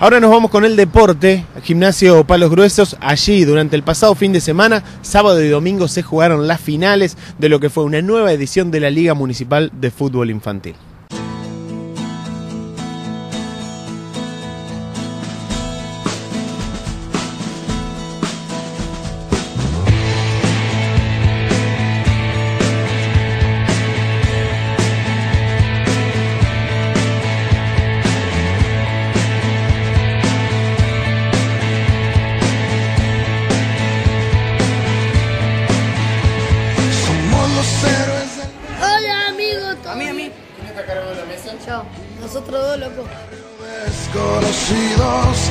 Ahora nos vamos con el deporte, gimnasio Palos Gruesos. Allí, durante el pasado fin de semana, sábado y domingo, se jugaron las finales de lo que fue una nueva edición de la Liga Municipal de Fútbol Infantil. Nosotros dos, loco. Desconocidos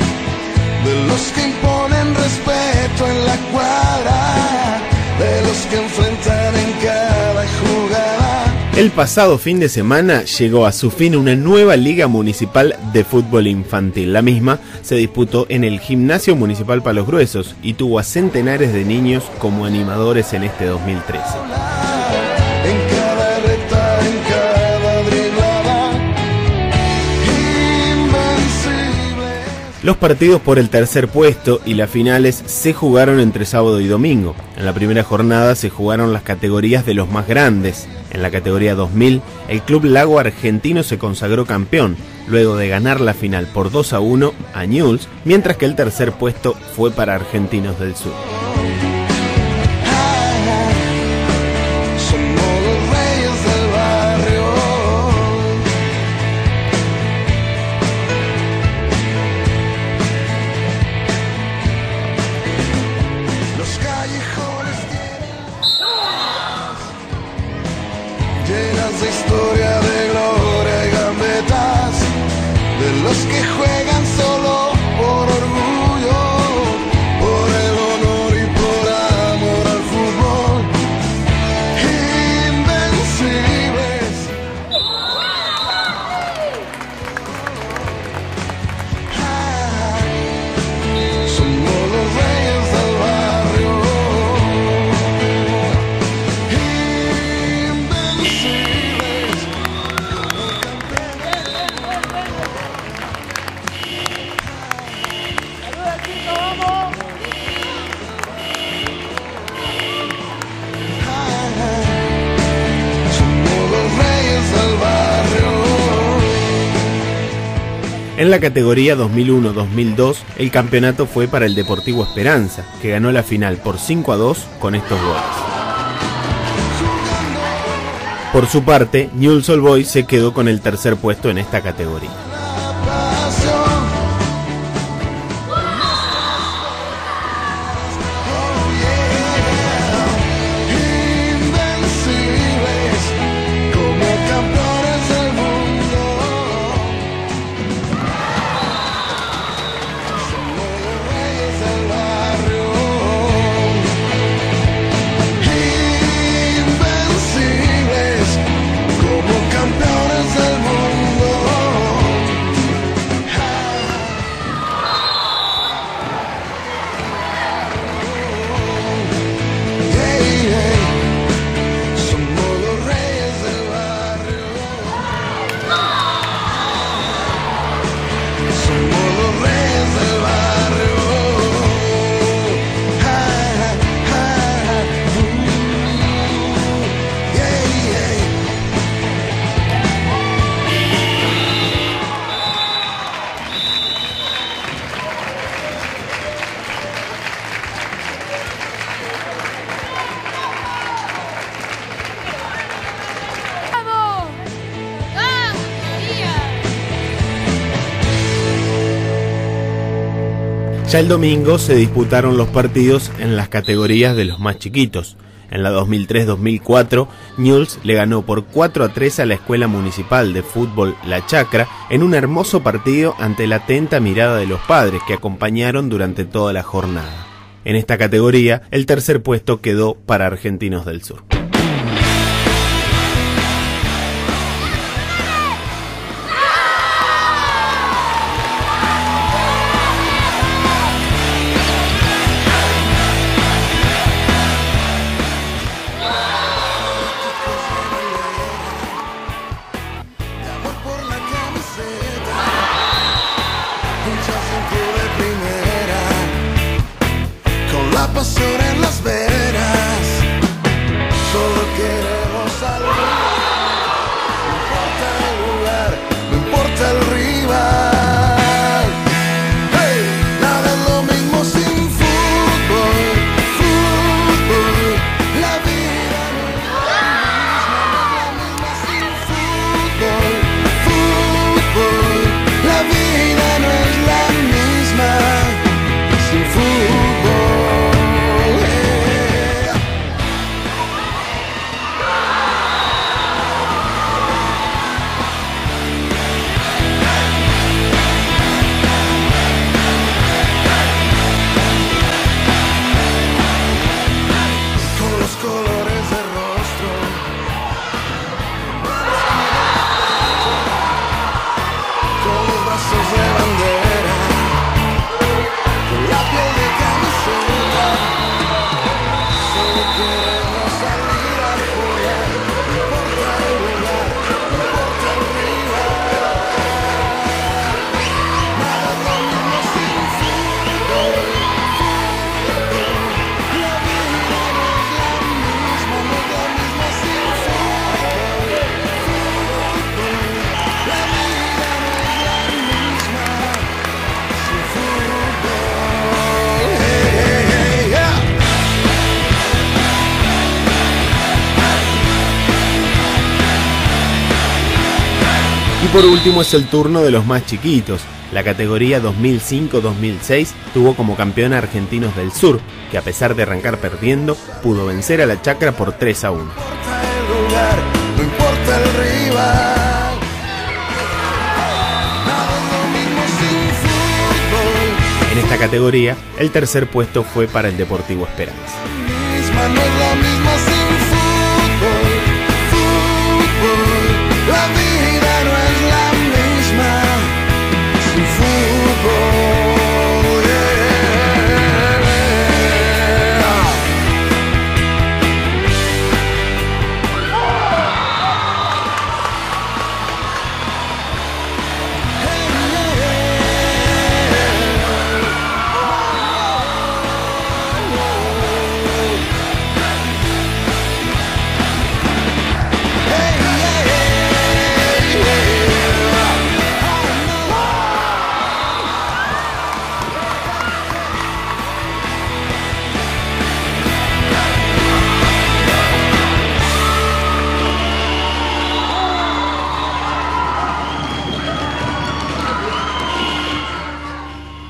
de los que imponen respeto en la cuadra, de los que enfrentan en cada jugada. El pasado fin de semana llegó a su fin una nueva Liga Municipal de Fútbol Infantil. La misma se disputó en el Gimnasio Municipal Palos Gruesos y tuvo a centenares de niños como animadores en este 2013. Los partidos por el tercer puesto y las finales se jugaron entre sábado y domingo. En la primera jornada se jugaron las categorías de los más grandes. En la categoría 2000, el Club Lago Argentino se consagró campeón, luego de ganar la final por 2 a 1 a Newell's, mientras que el tercer puesto fue para Argentinos del Sur. Historia de En la categoría 2001-2002, el campeonato fue para el Deportivo Esperanza, que ganó la final por 5 a 2 con estos goles. Por su parte, Newell's Old Boys se quedó con el tercer puesto en esta categoría. Ya el domingo se disputaron los partidos en las categorías de los más chiquitos. En la 2003-2004, Newell's le ganó por 4 a 3 a la Escuela Municipal de Fútbol La Chacra en un hermoso partido ante la atenta mirada de los padres que acompañaron durante toda la jornada. En esta categoría, el tercer puesto quedó para Argentinos del Sur. Y por último es el turno de los más chiquitos. La categoría 2005-2006 tuvo como campeón a Argentinos del Sur, que a pesar de arrancar perdiendo, pudo vencer a la Chacra por 3 a 1. No importa el lugar, no importa el rival. Nada es lo mismo sin fútbol. En esta categoría, el tercer puesto fue para el Deportivo Esperanza.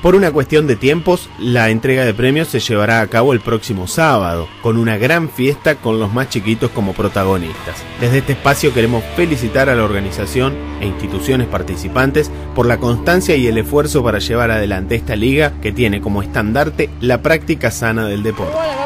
Por una cuestión de tiempos, la entrega de premios se llevará a cabo el próximo sábado, con una gran fiesta con los más chiquitos como protagonistas. Desde este espacio queremos felicitar a la organización e instituciones participantes por la constancia y el esfuerzo para llevar adelante esta liga que tiene como estandarte la práctica sana del deporte. Bueno.